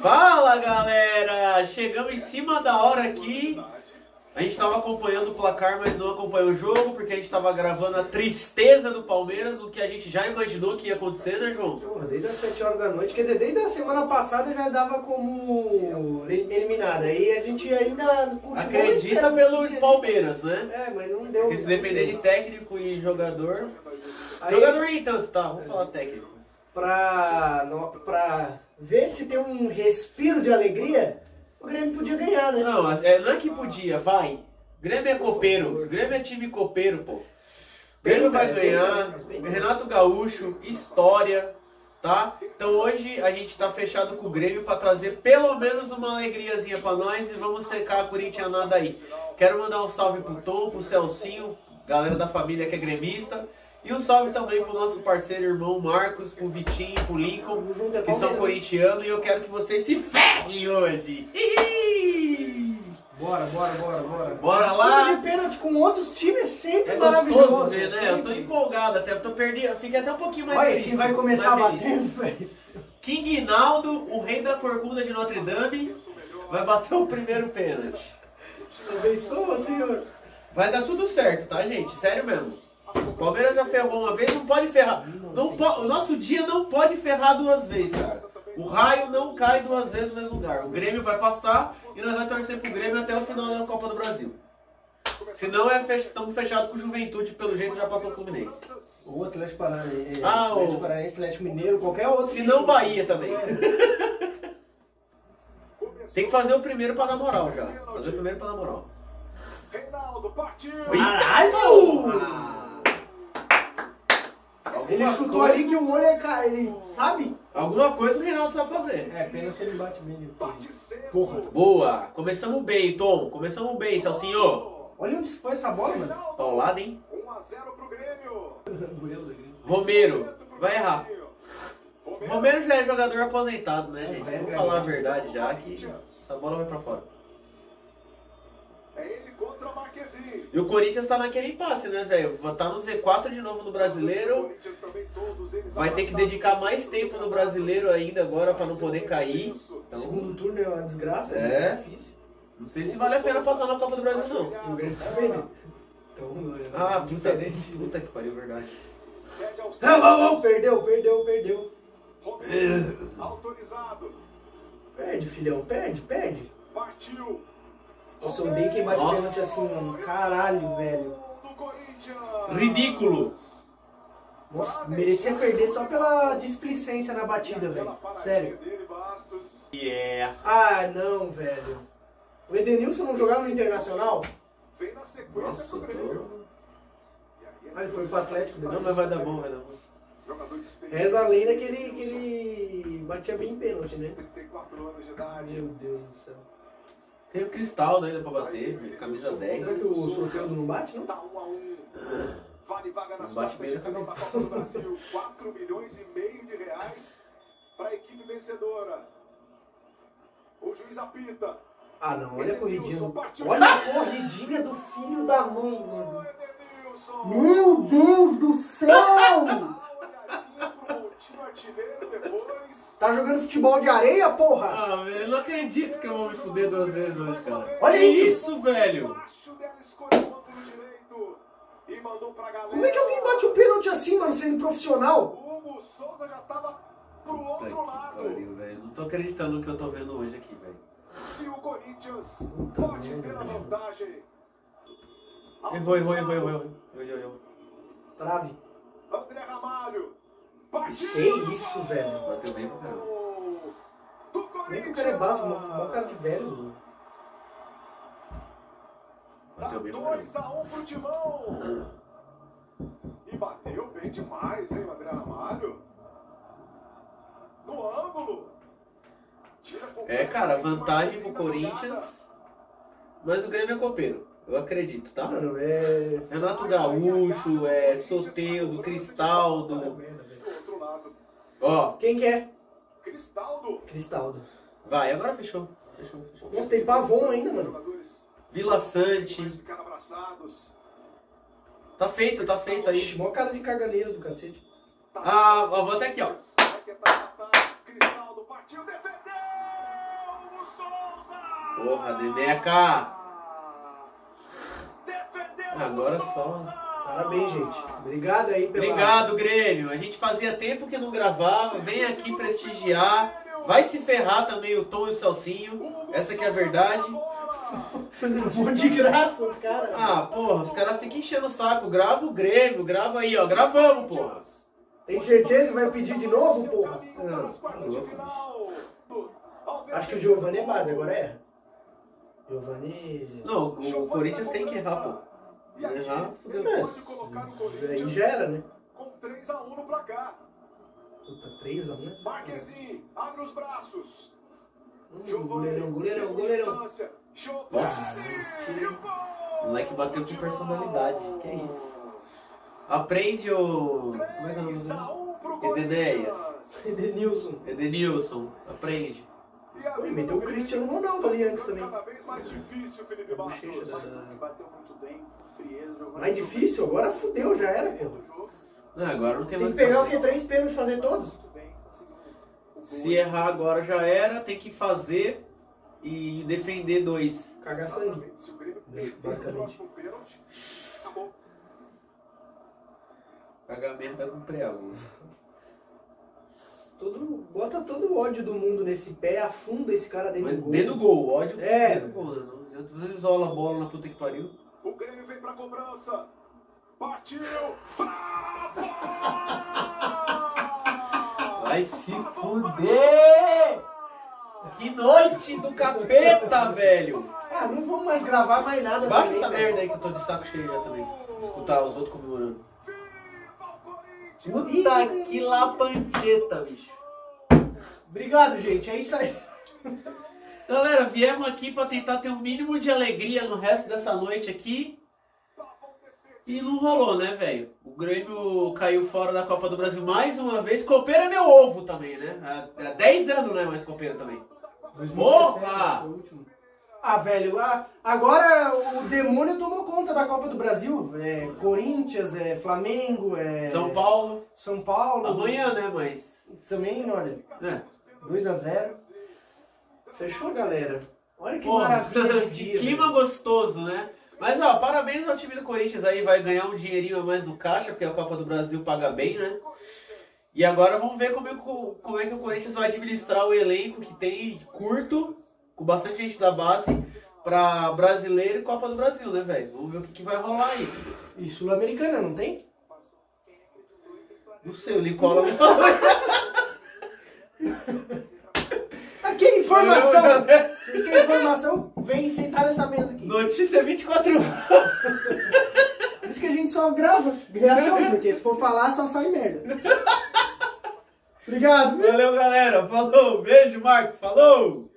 Fala galera! Chegamos em cima da hora aqui. A gente estava acompanhando o placar, mas não acompanhou o jogo, porque a gente estava gravando a tristeza do Palmeiras, o que a gente já imaginou que ia acontecer, né, João? Porra, desde as 7 horas da noite, quer dizer, desde a semana passada já dava como eliminada. Aí a gente ainda Acredita pelo Palmeiras, né? É, mas não deu. Porque se depender de técnico e jogador. Aí, jogador nem tanto, tá? Vamos falar técnico. Pra, pra ver se tem um respiro de alegria, o Grêmio podia ganhar, né? Não, é, não é que podia, vai. Grêmio é copeiro. Grêmio é time copeiro, pô. Grêmio vai ganhar. Renato Gaúcho, história, tá? Então hoje a gente tá fechado com o Grêmio pra trazer pelo menos uma alegriazinha pra nós e vamos secar a corintianada aí. Quero mandar um salve pro Tom, pro Celcinho, galera da família que é gremista. E um salve também pro nosso parceiro irmão Marcos, pro Vitinho, pro Lincoln, é que são corintianos e eu quero que vocês se ferrem hoje. Hihi! Bora, bora, bora, bora. Bora lá. de pênalti com outros times é sempre É maravilhoso. gostoso ver, né? Eu tô sempre. empolgado até, eu tô perdido, fiquei até um pouquinho mais Olha feliz. quem vai começar batendo, velho. King Naldo, o rei da corcunda de Notre Dame, vai bater o primeiro pênalti. Abençoa, senhor. Vai dar tudo certo, tá, gente? Sério mesmo. O Palmeiras já ferrou uma vez, não pode ferrar. Não po- o nosso dia não pode ferrar duas vezes, cara. O raio não cai duas vezes no mesmo lugar. O Grêmio vai passar e nós vamos torcer pro Grêmio até o final da Copa do Brasil. Se não, é fech... estamos fechados com o Juventude, pelo jeito já passou o Fluminense. O Atlético Paranaense, Ah, Atlético o- Paranaense, Atlético Mineiro, qualquer outro. Se não, Bahia também. Tem que fazer o primeiro pra dar moral já. Fazer o primeiro pra dar moral. Reinaldo partiu. Caralho! Alguma Ele chutou coisa- ali que o olho é ca... ele sabe? Alguma coisa o Reinaldo sabe fazer. É, pênalti ele bate bem. Bate. Porra. Boa! Começamos bem, Tom. Começamos bem, Celcinho. Olha onde foi essa bola, mano. Paulada, hein? 1 a 0 pro Grêmio. Romero. Vai errar. Romero já é jogador aposentado, né, gente? Vamos falar a verdade já que essa bola vai pra fora. É ele contra o Marquezinho. E o Corinthians tá naquele impasse, né, velho? Tá no Z4 de novo no brasileiro. Vai ter que dedicar mais tempo no brasileiro ainda agora pra não poder cair. O Então, segundo turno é uma desgraça, É. é difícil. não sei se vale a pena passar na Copa do Brasil, não. O Grêmio também, né? Então, é Ah, puta, diferente. puta que pariu, verdade. Não, não, não, perdeu, perdeu, perdeu. Autorizado. Perde, filhão, perde, perde. Partiu. Nossa, eu odeio quem bate Nossa. pênalti assim, mano. Caralho, velho. Ridículo. Nossa, merecia perder só pela displicência na batida, velho. Sério. Yeah. Ah, não, velho. O Edenilson não jogava no Internacional? Vem na sequência Nossa, pro Ah, ele foi pro Atlético Não, depois. mas vai dar bom, vai dar bom. Reza a lenda que ele, que ele batia bem em pênalti, né? 34 anos de idade. Meu Deus do céu. Tem o Cristal ainda pra bater, camisa 10. Será que o sorteio não bate, não? Tá 1 a 1. Vale vaga nas quartas bem de na final da cabeça. Copa do Brasil. 4 milhões e meio de reais para a equipe vencedora. O juiz apita. Ah, não, olha a corridinha. Do-. Olha a corridinha do filho da mãe, mano. Edenilson. Meu Deus do céu! Dá uma olhadinha pro tiro artilheiro depois. Tá jogando futebol de areia, porra? Ah, velho, eu não acredito que eu vou me fuder duas vezes hoje, cara. Olha Que isso! isso, velho! Como é que alguém bate o pênalti assim, mano, sendo profissional? O Hugo Souza já tava pro Puta outro que lado. pariu, velho. Não tô acreditando no que eu tô vendo hoje aqui, velho. E o Corinthians pode merda, ter a vantagem. Errou, errou, errou, errou, errou. Errou, errou. Trave. Que isso, velho? Bateu bem pra caramba. Do Nem que Corinthians. o cara é básico, mó cara de velho. mano. Tá Bateu bem pra 2 caramba. a 1 pro Timão. E bateu bem demais, hein, o André Ramalho. No ângulo. É, cara, vantagem pro. Corinthians. Mas o Grêmio é copeiro. Eu acredito, tá? Mano, é. Renato Gaúcho, é Soteudo, Cristaldo. Ó, Quem que é? Cristaldo. Cristaldo. vai, agora fechou. Fechou, fechou. Nossa, tem Pavon ainda, mano. Vila Sante. Tá feito, tá feito aí. Mó cara de caganeiro do cacete. Tá Ah, ó, vou até aqui, ó. Souza! Porra! Defendeu Agora só. Parabéns, gente. Obrigado aí pela... Obrigado, Grêmio. A gente fazia tempo que não gravava. Vem aqui prestigiar. Vai se ferrar também o Tom e o Celcinho. Essa que é a verdade. Um monte de graça, os caras. Ah, porra, os caras ficam enchendo o saco. Grava o Grêmio, grava aí, ó. Gravamos, porra. Tem certeza que vai pedir de novo, porra? Quartas de final. Acho que o Giovanni é base, agora é. Giovanni... Não, o Corinthians tem que errar, pô. E aqui, Errar, fudeu. pode colocar o Aí Corinthians já era, né? com 3x1 no placar. Puta, 3x1, né? Marquezinho, abre os braços. Hum, goleirão, goleirão, goleirão. Nossa, o moleque bateu com personalidade. Que é isso? Aprende o. Como é que é o nome 3 a dele? 1 pro Edenéias. Corinthians. Edenilson. Edenilson. Aprende. E meteu o Cristiano Ronaldo ali antes também. Cada vez mais difícil, Felipe Bochecha Bastos. da- Mais difícil? Agora fudeu, já era, pô. Não, agora não tem Tem mais que pegar o que? Três pênaltis e fazer todos? Se errar agora já era, tem que fazer e defender dois. Cagar sangue. Basicamente. próximo pênalti, acabou. Cagar merda com prego. Todo, bota todo o ódio do mundo nesse pé, afunda esse cara dentro Mas do gol. dentro do gol, ódio É. dentro do gol, né? Não isola a bola na puta que pariu. O Grêmio vem pra cobrança. Partiu! Vai se fuder! Que noite do capeta, velho! Ah, não vamos mais gravar mais nada Baixa também, essa merda aí que eu tô de saco cheio já também. Escutar os outros comemorando. O! Puta que lapancheta, bicho. Obrigado, gente. É isso aí. Galera, viemos aqui pra tentar ter um mínimo de alegria no resto dessa noite aqui. E não rolou, né, velho? O Grêmio caiu fora da Copa do Brasil mais uma vez. Copeiro é meu ovo também, né? Há, há 10 anos não é mais copeiro também. 2017 Porra! Ah, velho, ah, agora o demônio tomou conta da Copa do Brasil. É Corinthians, é Flamengo, é São Paulo. São Paulo. Amanhã, né, mas. Também, olha, É. 2x0. Fechou, galera. Olha que Porra, maravilha de que dia. clima velho. gostoso, né? Mas ó, parabéns ao time do Corinthians aí, vai ganhar um dinheirinho a mais no caixa, porque a Copa do Brasil paga bem, né? E agora vamos ver como é, como é que o Corinthians vai administrar o elenco que tem curto, com bastante gente da base, pra brasileiro e Copa do Brasil, né, velho? Vamos ver o que, que vai rolar aí. E Sul-Americana, não tem? Não sei, o Nicola me falou. Aqui é informação! Galera. Vocês querem informação? Vem sentar nessa mesa aqui. Notícia 24 horas. Por isso que a gente só grava reação, porque se for falar só sai merda. Obrigado? Valeu, galera. Falou. Beijo, Marcos. Falou.